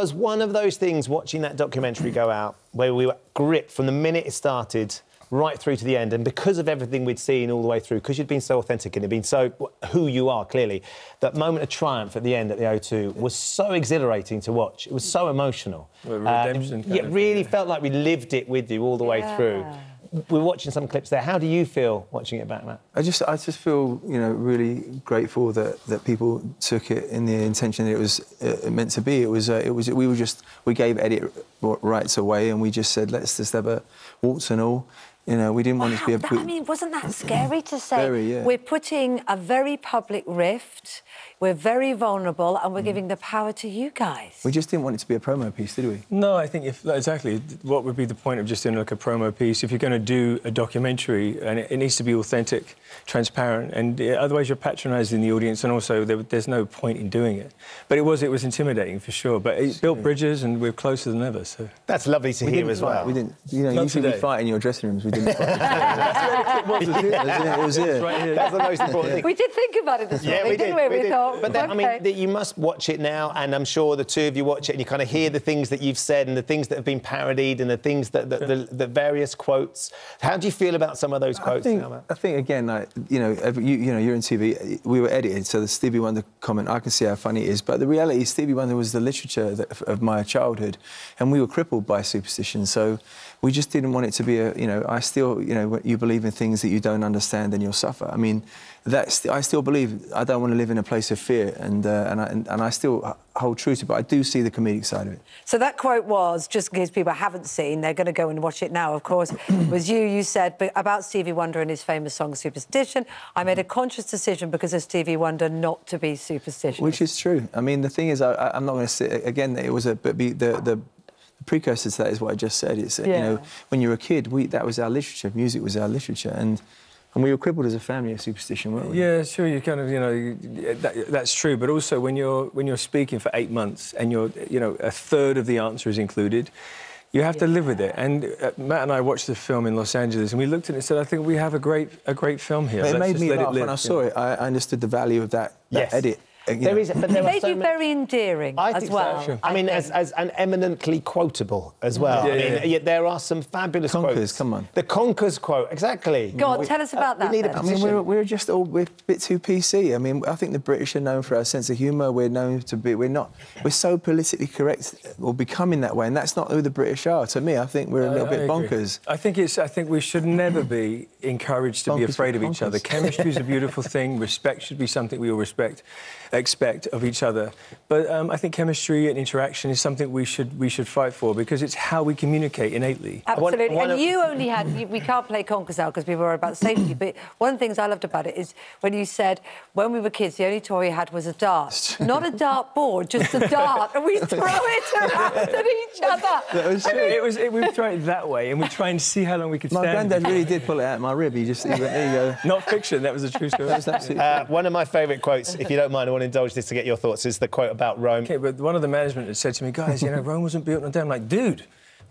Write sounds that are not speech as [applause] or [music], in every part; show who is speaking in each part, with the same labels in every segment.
Speaker 1: was one of those things watching that documentary go out where we were gripped from the minute it started right through to the end. And because of everything we'd seen all the way through, because you'd been so authentic and had been so who you are, clearly, that moment of triumph at the end at the O2 was so exhilarating to watch. It was so emotional.
Speaker 2: Well, redemption
Speaker 1: uh,
Speaker 2: kind
Speaker 1: it
Speaker 2: of
Speaker 1: really
Speaker 2: thing,
Speaker 1: felt like we lived it with you all the way through. We were watching some clips there. How do you feel watching it back, Matt?
Speaker 3: I just, I just feel, you know, really grateful that, that people took it in the intention that it was uh, meant to be. It was, uh, it was, we were just, we gave edit rights away, and we just said, let's just have a waltz and all. You know, we didn't want it to be a.
Speaker 4: That- I mean, wasn't that scary to say?
Speaker 3: Very, yeah.
Speaker 4: We're putting a very public rift. We're very vulnerable, and
Speaker 3: Mm.
Speaker 4: we're giving the power to you guys.
Speaker 3: we just didn't want it to be a promo piece, did we?
Speaker 2: No, I think if exactly what would be the point of just doing like a promo piece if you're going to do a documentary and it, it needs to be authentic, transparent, and uh, otherwise you're patronising the audience and also there, there's no point in doing it. But it was it was intimidating for sure. But it built bridges and we're closer than ever. So
Speaker 1: That's lovely to
Speaker 3: We
Speaker 1: hear as
Speaker 3: fight.
Speaker 1: well.
Speaker 3: We didn't. You know,
Speaker 2: Not
Speaker 3: usually we fight in your dressing rooms. We [laughs] [laughs] didn't fight. it was here.
Speaker 2: right here.
Speaker 1: That's the most important thing.
Speaker 4: We did think about it this
Speaker 1: Yeah,
Speaker 4: morning,
Speaker 1: we
Speaker 4: didn't
Speaker 1: did.
Speaker 4: we? We,
Speaker 1: did.
Speaker 4: thought,
Speaker 1: but then, I mean, that you must watch it now, and I'm sure the two of you watch it, and you kind of hear the things that you've said, and the things that have been parodied, and the things that the, the, the various quotes. How do you feel about some of those quotes?
Speaker 3: I
Speaker 1: quotes
Speaker 3: think,
Speaker 1: now, Matt?
Speaker 3: I think again, like you know, every, you, you know, you're in TV. We were edited, so the Stevie Wonder comment, I can see how funny it is. But the reality, is Stevie Wonder was the literature that, of my childhood, and we were crippled by superstition. So we just didn't want it to be a, you know, I still, you know, you believe in things that you don't understand, then you'll suffer. I mean, that's I still believe I don't want to live in a place of fear, and uh, and, I, and and I still hold true to. it, But I do see the comedic side of it.
Speaker 4: So that quote was, just in case people haven't seen, they're going to go and watch it now, of course, [clears throat] was you. You said about Stevie Wonder and his famous song Superstition. I made a conscious decision because of Stevie Wonder not to be superstitious.
Speaker 3: Which is true. I mean, the thing is, I, I- I'm not going to say again. It was a but be, the the precursor to that is what I just said. It's uh, you know when you're a kid, we that was our literature. Music was our literature, and and we were crippled as a family of superstition, weren't we?
Speaker 2: Yeah, sure. You kind of, you know, you- that, that's true. But also, when you're when you're speaking for eight months and you're, you know, a third of the answer is included, you have to live with it. And uh, Matt and I watched the film in Los Angeles, and we looked at it and said, "I think we have a great a great film here."
Speaker 3: It
Speaker 2: Let's
Speaker 3: made
Speaker 2: just
Speaker 3: me
Speaker 2: let
Speaker 3: laugh
Speaker 2: it
Speaker 3: when I saw
Speaker 2: know.
Speaker 3: it. I I understood the value of that, that
Speaker 1: Yes.
Speaker 3: edit. Uh, you
Speaker 1: There
Speaker 3: know.
Speaker 1: is, but
Speaker 4: It
Speaker 1: there are
Speaker 4: made
Speaker 1: so
Speaker 4: you
Speaker 1: many-
Speaker 4: very endearing
Speaker 1: I
Speaker 4: as well.
Speaker 1: so. I mean, as,
Speaker 4: think.
Speaker 1: as an eminently quotable as well.
Speaker 2: Yeah,
Speaker 1: I mean,
Speaker 2: yeah.
Speaker 1: yeah, there are some fabulous
Speaker 3: Conkers,
Speaker 1: quotes.
Speaker 3: come on.
Speaker 1: The Conkers quote, exactly.
Speaker 4: Go on,
Speaker 1: We-
Speaker 4: tell us about
Speaker 1: uh,
Speaker 4: that
Speaker 1: We need a
Speaker 4: then.
Speaker 3: I mean,
Speaker 1: petition.
Speaker 3: we're, we're just all we're a bit too PC. I mean, I think the British are known for our sense of humour. We're known to be. We're not. We're so politically correct, or becoming that way, and that's not who the British are. To me, I think we're a little
Speaker 2: I-
Speaker 3: bit
Speaker 2: I
Speaker 3: bonkers.
Speaker 2: I think it's. I think we should never be encouraged to be afraid of
Speaker 3: with
Speaker 2: each other. Chemistry is a [laughs] beautiful thing. Respect should be something we all respect, expect of each other. But um, I think chemistry and interaction is something we should we should fight for because it's how we communicate innately.
Speaker 4: Absolutely.
Speaker 1: one
Speaker 4: and
Speaker 1: of-
Speaker 4: you only had, we can't play Conkers now because people are about safety, but one of the things I loved about it is when you said, when we were kids, the only toy we had was a dart. [laughs] Not a dart board, just a [laughs] dart, and we throw it [laughs] around at each other.
Speaker 3: That was true.
Speaker 2: It was. It, we throw it that way, and we try and see how long we could
Speaker 3: My
Speaker 2: stand.
Speaker 3: granddad really did pull it out of my rib. He just he went, there you go.
Speaker 2: Not fiction. That was a true story.
Speaker 3: That was absolutely.
Speaker 1: Uh, one of my favourite quotes, if you don't mind, I want to indulge this to get your thoughts, is the quote about Rome.
Speaker 2: Okay, but one of the management had said to me, guys, you know, Rome wasn't built in a day. I'm like, dude,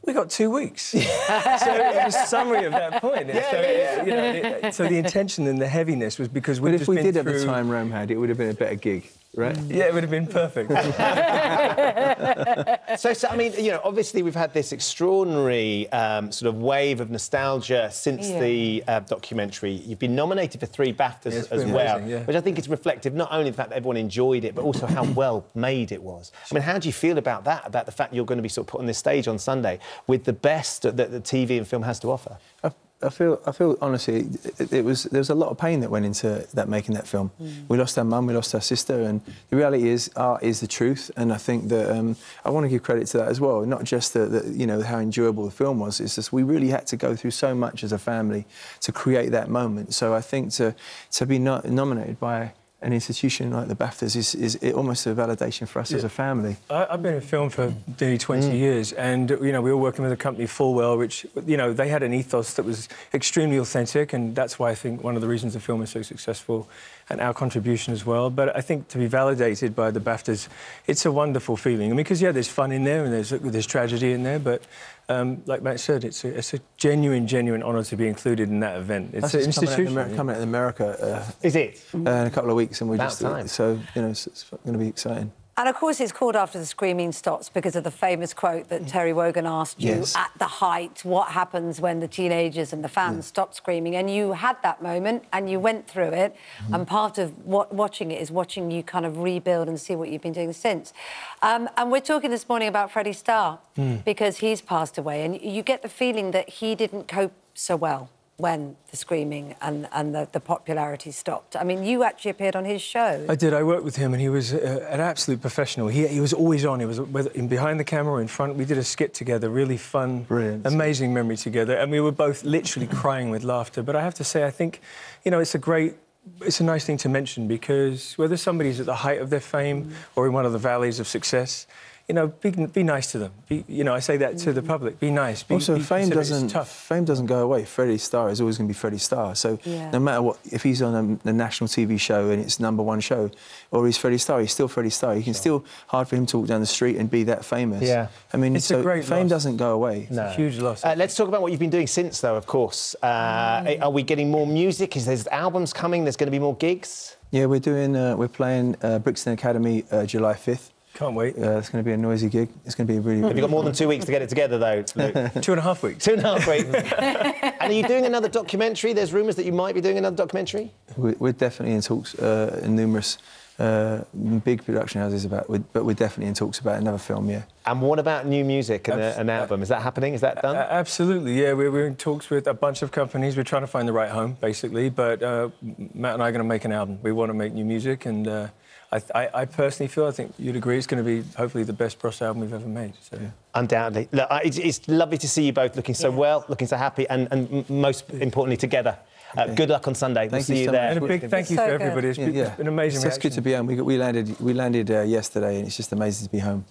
Speaker 2: we got two weeks. [laughs] so it was a summary of that point. so, it- you know, it- so the intention and the heaviness was because we
Speaker 3: But
Speaker 2: just
Speaker 3: if we
Speaker 2: been
Speaker 3: did at the time Rome had, it would have been a better gig, right?
Speaker 2: Yeah, it would have been perfect. [laughs]
Speaker 1: So, so, I mean, you know, obviously we've had this extraordinary um, sort of wave of nostalgia since
Speaker 4: Yeah.
Speaker 1: the uh, documentary. You've been nominated for three BAFTAs
Speaker 2: Yeah,
Speaker 1: as well,
Speaker 2: amazing, yeah.
Speaker 1: which I think is reflective not only of the fact that everyone enjoyed it, but also how [laughs] well made it was. I mean, how do you feel about that? About the fact you're going to be sort of put on this stage on Sunday with the best that the TV and film has to offer?
Speaker 3: I, I feel, I feel honestly, it, it was there was a lot of pain that went into that making that film. We lost our mum, we lost our sister, and the reality is, art is the truth. And I think that um, I want to give credit to that as well. Not just the, the, you know how enjoyable the film was. It's just we really had to go through so much as a family to create that moment. So I think to to be no, nominated by an institution like the BAFTAs is, is it almost a validation for us as a family.
Speaker 2: I, I've been in film for nearly 20 mm. years, and you know we were working with a company, Fulwell, which you know they had an ethos that was extremely authentic, and that's why I think one of the reasons the film is so successful, and our contribution as well. But I think to be validated by the BAFTAs, it's a wonderful feeling. I mean, because yeah, there's fun in there and there's there's tragedy in there, but um, like Matt said, it's a, it's a genuine, genuine honour to be included in that event. It's
Speaker 3: That's
Speaker 2: an
Speaker 3: just coming out in
Speaker 2: institution.
Speaker 3: Coming out in America
Speaker 1: Is it?
Speaker 3: uh, in a couple of weeks, and we're
Speaker 1: About
Speaker 3: just
Speaker 1: time.
Speaker 3: so you know it's, it's going to be exciting.
Speaker 4: And of course, it's called after the screaming stops because of the famous quote that mm. Terry Wogan asked you
Speaker 3: Yes.
Speaker 4: at the height what happens when the teenagers and the fans mm. stop screaming? And you had that moment and you went through it. Mm-hmm. And part of what, watching it is watching you kind of rebuild and see what you've been doing since. Um, and we're talking this morning about Freddie Starr mm. because he's passed away. And you get the feeling that he didn't cope so well when the screaming and, and the, the popularity stopped. I mean, you actually appeared on his show.
Speaker 2: I did. I worked with him, and he was uh, an absolute professional. He, he was always on. He was whether in behind the camera or in front. We did a skit together, really fun,
Speaker 3: Brilliant.
Speaker 2: amazing memory together, and we were both literally [laughs] crying with laughter. But I have to say, I think, you know, it's a great. It's a nice thing to mention because whether somebody's at the height of their fame or in one of the valleys of success, you know, be, be nice to them. Be, you know, I say that to the public. Be nice. Be,
Speaker 3: Also,
Speaker 2: be
Speaker 3: fame doesn't
Speaker 2: tough.
Speaker 3: fame doesn't go away. Freddie Starr is always going to be Freddie Starr. So
Speaker 4: Yeah.
Speaker 3: no matter what, if he's on a, a national TV show and it's number one show, or he's Freddie Starr, he's still Freddie Starr. You can still hard for him to walk down the street and be that famous.
Speaker 1: Yeah.
Speaker 3: I mean,
Speaker 2: It's a great
Speaker 3: fame
Speaker 2: loss.
Speaker 3: doesn't go away.
Speaker 2: It's a huge loss.
Speaker 1: Uh, let's talk about what you've been doing since, though, of course. Uh, Are we getting more music? Is there albums coming? There's going to be more gigs?
Speaker 3: Yeah, we're doing. Uh, we're playing uh, Brixton Academy uh, July 5th.
Speaker 2: Can't wait.
Speaker 3: Uh, it's going to be a noisy gig. It's going to be a really.
Speaker 1: Have you got more than two weeks to get it together, though? Luke? [laughs]
Speaker 2: Two and a half weeks.
Speaker 1: Two and a half weeks. [laughs] and are you doing another documentary? There's rumours that you might be doing another documentary.
Speaker 3: We're, we're definitely in talks uh, in numerous uh, big production houses about, with, but we're definitely in talks about another film. Yeah.
Speaker 1: And what about new music and a, an album? Is that happening? Is that done?
Speaker 2: Uh, absolutely, yeah. We're, we're in talks with a bunch of companies. We're trying to find the right home, basically. But uh, Matt and I are going to make an album. We want to make new music, and uh, I, I, I personally feel, I think you'd agree, it's going to be hopefully the best Bros album we've ever made. So.
Speaker 1: Undoubtedly. Look, I- it's, it's lovely to see you both looking so
Speaker 4: Yeah.
Speaker 1: well, looking so happy, and, and most importantly, together. Uh, good luck on Sunday. we'll see
Speaker 3: you
Speaker 1: you, there.
Speaker 2: And a big thank you
Speaker 4: So
Speaker 2: to everybody. It's
Speaker 3: Yeah,
Speaker 2: been
Speaker 3: yeah.
Speaker 2: an amazing
Speaker 3: It's just good to be home. We, got, we landed, we landed uh, yesterday, and it's just amazing to be home.